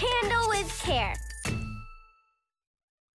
handle with care.